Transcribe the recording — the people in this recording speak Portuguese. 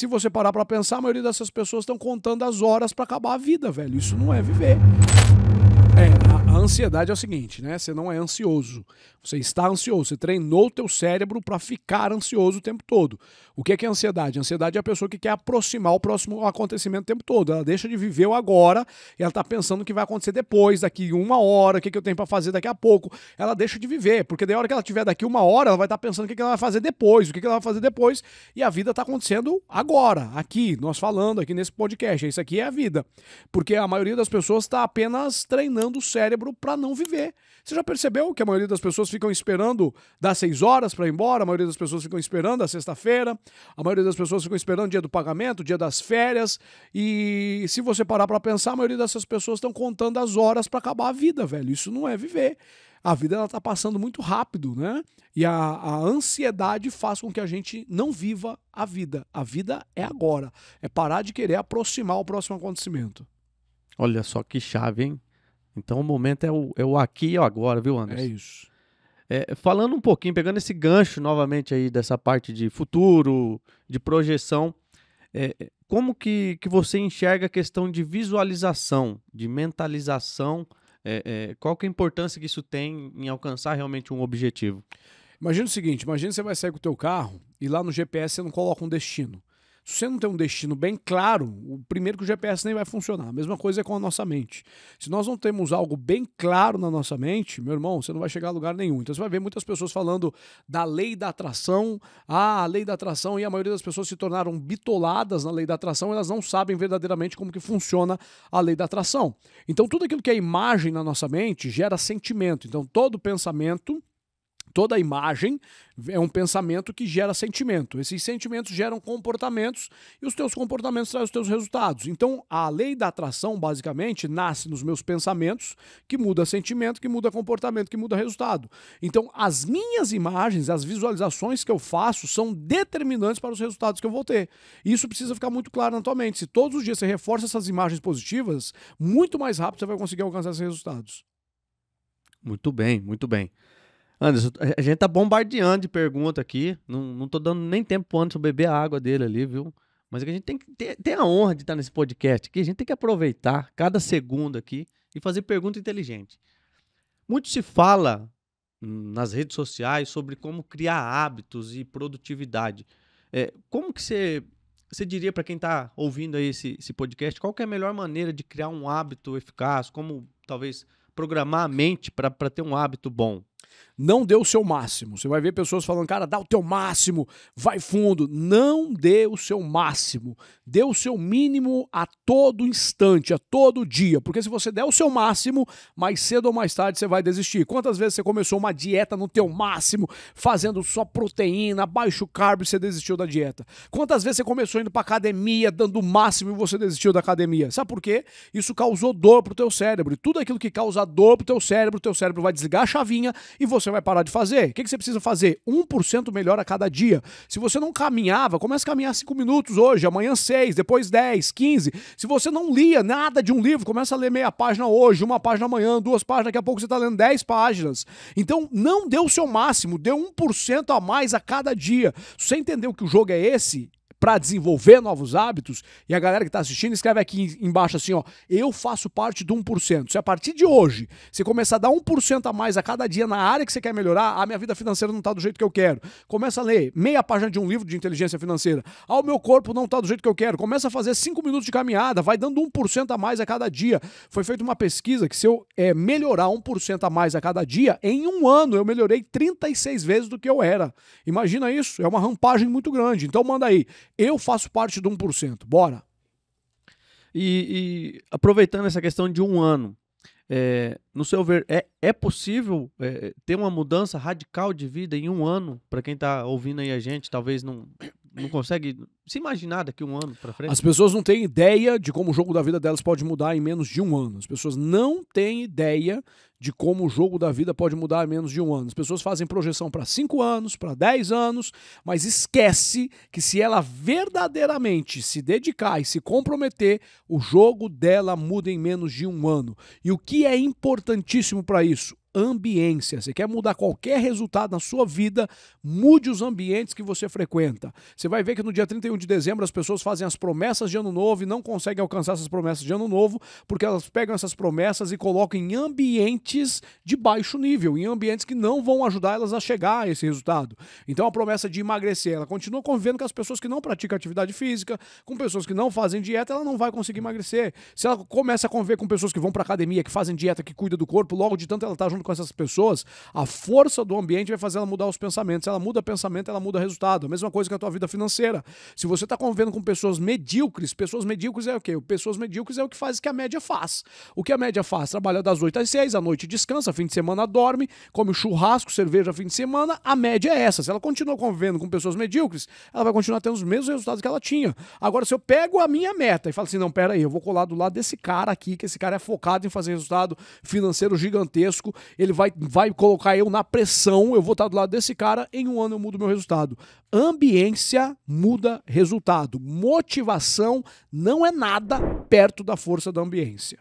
se você parar para pensar, a maioria dessas pessoas estão contando as horas para acabar a vida, velho. Isso não é viver. Ansiedade é o seguinte, né? Você não é ansioso. Você está ansioso. Você treinou o teu cérebro para ficar ansioso o tempo todo. O que é, que é ansiedade? Ansiedade é a pessoa que quer aproximar o próximo acontecimento o tempo todo. Ela deixa de viver o agora e ela está pensando o que vai acontecer depois, daqui uma hora, o que, é que eu tenho para fazer daqui a pouco. Ela deixa de viver, porque da hora que ela tiver daqui uma hora, ela vai estar tá pensando o que, é que ela vai fazer depois, o que, que ela vai fazer depois. E a vida está acontecendo agora, aqui, nós falando aqui nesse podcast. Isso aqui é a vida. Porque a maioria das pessoas está apenas treinando o cérebro para não viver. Você já percebeu que a maioria das pessoas ficam esperando das seis horas para ir embora, a maioria das pessoas ficam esperando a sexta-feira, a maioria das pessoas ficam esperando o dia do pagamento, o dia das férias, e se você parar para pensar, a maioria dessas pessoas estão contando as horas para acabar a vida, velho. Isso não é viver. A vida ela tá passando muito rápido, né? E a, a ansiedade faz com que a gente não viva a vida. A vida é agora. É parar de querer aproximar o próximo acontecimento. Olha só que chave, hein? Então o momento é o, é o aqui e o agora, viu, Anderson? É isso. É, falando um pouquinho, pegando esse gancho novamente aí dessa parte de futuro, de projeção, é, como que, que você enxerga a questão de visualização, de mentalização? É, é, qual que é a importância que isso tem em alcançar realmente um objetivo? Imagina o seguinte, imagina você vai sair com o teu carro e lá no GPS você não coloca um destino. Se você não tem um destino bem claro, o primeiro que o GPS nem vai funcionar. A mesma coisa é com a nossa mente. Se nós não temos algo bem claro na nossa mente, meu irmão, você não vai chegar a lugar nenhum. Então você vai ver muitas pessoas falando da lei da atração, ah, a lei da atração, e a maioria das pessoas se tornaram bitoladas na lei da atração, elas não sabem verdadeiramente como que funciona a lei da atração. Então tudo aquilo que é imagem na nossa mente gera sentimento. Então todo pensamento Toda imagem é um pensamento que gera sentimento. Esses sentimentos geram comportamentos e os teus comportamentos trazem os teus resultados. Então, a lei da atração, basicamente, nasce nos meus pensamentos, que muda sentimento, que muda comportamento, que muda resultado. Então, as minhas imagens, as visualizações que eu faço são determinantes para os resultados que eu vou ter. E isso precisa ficar muito claro na tua mente. Se todos os dias você reforça essas imagens positivas, muito mais rápido você vai conseguir alcançar esses resultados. Muito bem, muito bem. Anderson, a gente tá bombardeando de pergunta aqui. Não, não tô dando nem tempo pro Anderson beber a água dele ali, viu? Mas a gente tem que a honra de estar nesse podcast aqui. A gente tem que aproveitar cada segundo aqui e fazer pergunta inteligente. Muito se fala nas redes sociais sobre como criar hábitos e produtividade. É, como que você, você diria para quem está ouvindo aí esse, esse podcast, qual é a melhor maneira de criar um hábito eficaz? Como talvez programar a mente para ter um hábito bom? Não dê o seu máximo. Você vai ver pessoas falando, cara, dá o teu máximo, vai fundo. Não dê o seu máximo. Dê o seu mínimo a todo instante, a todo dia. Porque se você der o seu máximo, mais cedo ou mais tarde você vai desistir. Quantas vezes você começou uma dieta no teu máximo, fazendo só proteína, baixo carbo e você desistiu da dieta? Quantas vezes você começou indo pra academia, dando o máximo e você desistiu da academia? Sabe por quê? Isso causou dor pro teu cérebro. E tudo aquilo que causa dor pro teu cérebro, teu cérebro vai desligar a chavinha e você vai parar de fazer? O que, que você precisa fazer? 1% melhor a cada dia. Se você não caminhava, comece a caminhar 5 minutos hoje, amanhã 6, depois 10, 15. Se você não lia nada de um livro, começa a ler meia página hoje, uma página amanhã, duas páginas, daqui a pouco você está lendo 10 páginas. Então, não dê o seu máximo, dê 1% a mais a cada dia. Se você entendeu que o jogo é esse, para desenvolver novos hábitos, e a galera que está assistindo escreve aqui embaixo assim, ó, eu faço parte do 1%. Se a partir de hoje você começar a dar 1% a mais a cada dia na área que você quer melhorar, a minha vida financeira não está do jeito que eu quero. Começa a ler meia página de um livro de inteligência financeira. Ah, o meu corpo não está do jeito que eu quero. Começa a fazer 5 minutos de caminhada, vai dando 1% a mais a cada dia. Foi feita uma pesquisa que se eu é, melhorar 1% a mais a cada dia, em um ano eu melhorei 36 vezes do que eu era. Imagina isso, é uma rampagem muito grande. Então manda aí, eu faço parte do 1%. Bora. E, e aproveitando essa questão de um ano, é, no seu ver, é, é possível é, ter uma mudança radical de vida em um ano? Para quem está ouvindo aí a gente, talvez não, não consegue se imaginar daqui um ano para frente? As pessoas não têm ideia de como o jogo da vida delas pode mudar em menos de um ano. As pessoas não têm ideia de como o jogo da vida pode mudar em menos de um ano. As pessoas fazem projeção para cinco anos, para dez anos, mas esquece que se ela verdadeiramente se dedicar e se comprometer, o jogo dela muda em menos de um ano. E o que é importantíssimo para isso? Ambiência. Você quer mudar qualquer resultado na sua vida, mude os ambientes que você frequenta. Você vai ver que no dia 31 de dezembro as pessoas fazem as promessas de ano novo e não conseguem alcançar essas promessas de ano novo porque elas pegam essas promessas e colocam em ambientes de baixo nível, em ambientes que não vão ajudar elas a chegar a esse resultado. Então a promessa de emagrecer, ela continua convivendo com as pessoas que não praticam atividade física, com pessoas que não fazem dieta, ela não vai conseguir emagrecer. Se ela começa a conviver com pessoas que vão para academia, que fazem dieta, que cuida do corpo, logo de tanto ela tá junto com essas pessoas, a força do ambiente vai fazer ela mudar os pensamentos. Se ela muda pensamento, ela muda resultado. A mesma coisa que a tua vida financeira. Se você está convivendo com pessoas medíocres, pessoas medíocres é o quê? Pessoas medíocres é o que faz que a média faz. O que a média faz? Trabalha das 8 às 6, à noite descansa, fim de semana dorme, come churrasco, cerveja fim de semana. A média é essa. Se ela continua convivendo com pessoas medíocres, ela vai continuar tendo os mesmos resultados que ela tinha. Agora, se eu pego a minha meta e falo assim, não, pera aí, eu vou colar do lado desse cara aqui, que esse cara é focado em fazer resultado financeiro gigantesco, ele vai, vai colocar eu na pressão, eu vou estar do lado desse cara, em um ano eu mudo meu resultado. Ambiência muda resultado. Motivação não é nada perto da força da ambiência.